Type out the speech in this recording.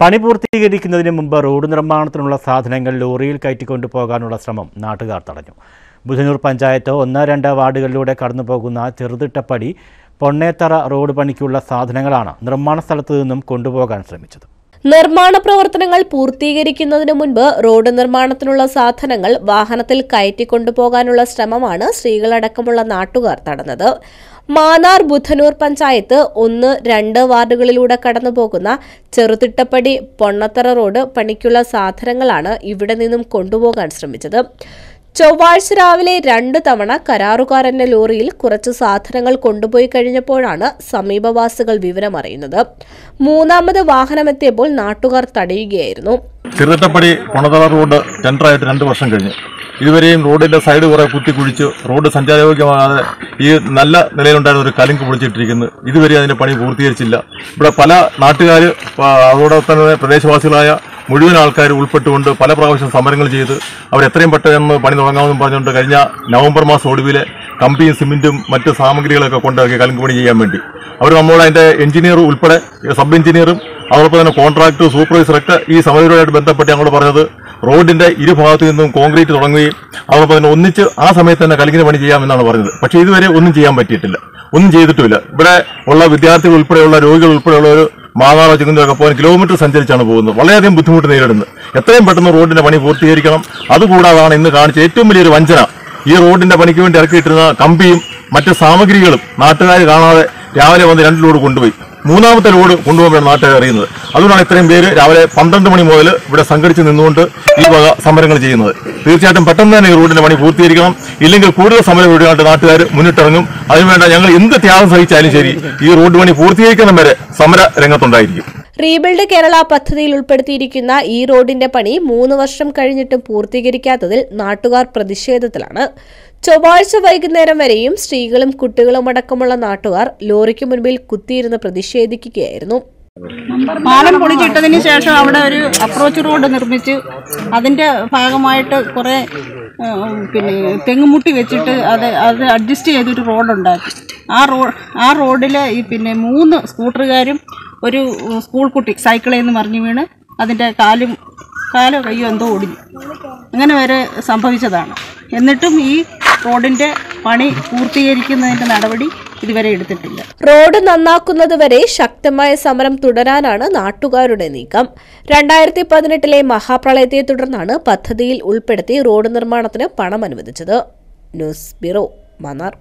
പണി പൂർത്തീകരിക്കുന്നതിന് മുമ്പ് റോഡ് നിർമ്മാണത്തിനുള്ള സാധനങ്ങൾ ലോറിയിൽ കയറ്റിക്കൊണ്ടു പോകാനുള്ള ശ്രമം നാട്ടുകാർ തടഞ്ഞു. ബുധനൂർ പഞ്ചായത്ത് ഒന്ന് രണ്ട് വാർഡുകളിലൂടെ കടന്നുപോകുന്ന ചെറുതിട്ടപ്പടി പൊണ്ണേത്തറ റോഡ് പണിക്കുള്ള സാധനങ്ങളാണ് നിർമ്മാണ സ്ഥലത്തു നിന്നും കൊണ്ടുപോകാൻ ശ്രമിച്ചത്. നിർമ്മാണ പ്രവർത്തനങ്ങൾ പൂർത്തീകരിക്കുന്നതിന് മുൻപ് റോഡ് നിർമ്മാണത്തിനുള്ള സാധനങ്ങൾ വാഹനത്തിൽ കയറ്റിക്കൊണ്ടുപോകാനുള്ള ശ്രമമാണ് സ്ത്രീകളടക്കമുള്ള നാട്ടുകാർ തടഞ്ഞത് മാനാർ ബുധനൂർ പഞ്ചായത്ത് ഒന്ന് രണ്ട് വാർഡുകളിലൂടെ കടന്നുപോകുന്ന ചെറുതിട്ടപ്പടി പൊണ്ണത്തറ റോഡ് പണിക്കുള്ള സാധനങ്ങളാണ് ഇവിടെ നിന്നും കൊണ്ടുപോകാൻ ശ്രമിച്ചത്. ചൊവ്വാഴ്ച രാവിലെ രണ്ടു തവണ കരാറുകാരന്റെ ലോറിയിൽ കുറച്ച് സാധനങ്ങൾ കൊണ്ടുപോയി കഴിഞ്ഞപ്പോഴാണ് സമീപവാസികൾ വിവരമറിയുന്നത്. മൂന്നാമത് വാഹനമെത്തിയപ്പോൾ നാട്ടുകാർ തടയുകയായിരുന്നു. തിരുത്തപ്പടി പണതള റോഡ് ടെൻഡറായിട്ട് രണ്ട് വർഷം കഴിഞ്ഞു. ഇതുവരെയും റോഡിന്റെ സൈഡ് കുറെ കുത്തി കുഴിച്ച് റോഡ് സഞ്ചാരയോഗ്യമാകാതെ ഈ നല്ല നിലയിലുണ്ടായിരുന്ന ഒരു കലിങ്ക് പൊളിച്ചിട്ടിരിക്കുന്നു. ഇതുവരെ അതിന്റെ പണി പൂർത്തീകരിച്ചില്ല. ഇവിടെ പല നാട്ടുകാർ അതോടൊപ്പം തന്നെ പ്രദേശവാസികളായ മുഴുവൻ ആൾക്കാർ ഉൾപ്പെട്ടുകൊണ്ട് പല പ്രാവശ്യം സമരങ്ങൾ ചെയ്ത് അവർ എത്രയും പെട്ടെന്ന് പണി തുടങ്ങാമെന്നും പറഞ്ഞുകൊണ്ട് കഴിഞ്ഞ നവംബർ മാസം ഒടുവിൽ കമ്പിയും സിമെന്റും മറ്റ് സാമഗ്രികളൊക്കെ കൊണ്ടിറക്കി കലങ്കുപണി ചെയ്യാൻ വേണ്ടി. അവർ നമ്മളോട് അതിന്റെ എഞ്ചിനീയർ ഉൾപ്പെടെ സബ് എഞ്ചിനീയറും അതോടൊപ്പം തന്നെ കോൺട്രാക്ടർ സൂപ്പർവൈസറൊക്കെ ഈ സമരവുമായിട്ട് ബന്ധപ്പെട്ട് ഞങ്ങളോട് പറഞ്ഞത് റോഡിന്റെ ഇരുഭാഗത്തു നിന്നും കോൺക്രീറ്റ് തുടങ്ങുകയും അതോടൊപ്പം തന്നെ ഒന്നിച്ച് ആ സമയത്ത് തന്നെ കലിങ്ങിന് പണി ചെയ്യാമെന്നാണ് പറഞ്ഞത്. പക്ഷേ ഇതുവരെ ഒന്നും ചെയ്യാൻ പറ്റിയിട്ടില്ല. ഒന്നും ചെയ്തിട്ടുമില്ല. ഇവിടെ ഉള്ള വിദ്യാർത്ഥികൾ ഉൾപ്പെടെയുള്ള രോഗികൾ ഉൾപ്പെടെയുള്ള ഒരു മാതാറോ പോകാൻ കിലോമീറ്റർ സഞ്ചരിച്ചാണ് പോകുന്നത്. വളരെയധികം ബുദ്ധിമുട്ട് നേരിടുന്നത് എത്രയും പെട്ടെന്ന് റോഡിന്റെ പണി പൂർത്തീകരിക്കണം. അതുകൂടാതാണ് ഇന്ന് കാണിച്ച ഏറ്റവും വലിയൊരു വഞ്ചന. ഈ റോഡിന്റെ പണിക്ക് വേണ്ടി ഇറക്കിയിട്ടിരുന്ന കമ്പിയും മറ്റ് സാമഗ്രികളും നാട്ടുകാർ കാണാതെ രാവിലെ വന്ന് രണ്ടിലൂടെ കൊണ്ടുപോയി. മൂന്നാമത്തെ ലോഡ് കൊണ്ടുപോകുമ്പോഴാണ് നാട്ടുകാർ അറിയുന്നത്. അതുകൊണ്ടാണ് ഇത്രയും പേര് രാവിലെ പന്ത്രണ്ട് മണി മുതൽ ഇവിടെ സംഘടിച്ച് നിന്നുകൊണ്ട് ഈ വക സമരങ്ങൾ ചെയ്യുന്നത്. തീർച്ചയായിട്ടും പെട്ടെന്ന് തന്നെ ഈ റോഡിന്റെ പണി പൂർത്തീകരിക്കണം. ഇല്ലെങ്കിൽ കൂടുതൽ സമരം ഇടുകയാണ്ട് നാട്ടുകാർ മുന്നിട്ടിറങ്ങും. അതിനുവേണ്ട ഞങ്ങൾ എന്ത് ത്യാഗം സഹിച്ചാലും ശരി ഈ റോഡ് പണി പൂർത്തീകരിക്കണം വരെ സമര രംഗത്തുണ്ടായിരിക്കും റീബിൽഡ് കേരള പദ്ധതിയിൽ ഉൾപ്പെടുത്തിയിരിക്കുന്ന ഈ റോഡിന്റെ പണി മൂന്ന് വർഷം കഴിഞ്ഞിട്ടും പൂർത്തീകരിക്കാത്തതിൽ നാട്ടുകാർ പ്രതിഷേധത്തിലാണ്. ചൊവ്വാഴ്ച വൈകുന്നേരം വരെയും സ്ത്രീകളും കുട്ടികളും അടക്കമുള്ള നാട്ടുകാർ ലോറിക്ക് മുൻപിൽ കുത്തിയിരുന്ന് പ്രതിഷേധിക്കുകയായിരുന്നു. പാലം പൊളിച്ചിട്ടതിന് ശേഷം അവിടെ ഒരു അപ്രോച്ച് റോഡ് നിർമ്മിച്ച് അതിന്റെ ഭാഗമായിട്ട് കുറേ പിന്നെ തെങ്ങുമുട്ടി വെച്ചിട്ട് അത് അത് അഡ്ജസ്റ്റ് ചെയ്തൊരു റോഡുണ്ടാക്കി ആ റോ ആ റോഡിൽ ഈ പിന്നെ മൂന്ന് സ്കൂട്ടറുകാരും ഒരു സ്കൂൾ കുട്ടി സൈക്കിളിൽ നിന്ന് മറിഞ്ഞു വീണ് അതിന്റെ കാലും കാലോ കയ്യോ എന്തോ ഒടിഞ്ഞു. അങ്ങനെ വരെ സംഭവിച്ചതാണ്. എന്നിട്ടും ഈ റോഡിന്റെ പണി പൂർത്തീകരിക്കുന്നതിന്റെ നടപടി ഇതുവരെ എടുത്തിട്ടില്ല. റോഡ് നന്നാക്കുന്നതുവരെ ശക്തമായ സമരം തുടരാനാണ് നാട്ടുകാരുടെ നീക്കം. രണ്ടായിരത്തി പതിനെട്ടിലെ മഹാപ്രളയത്തെ തുടർന്നാണ് പദ്ധതിയിൽ ഉൾപ്പെടുത്തി റോഡ് നിർമ്മാണത്തിന് പണം അനുവദിച്ചത്. News bureau Mannar.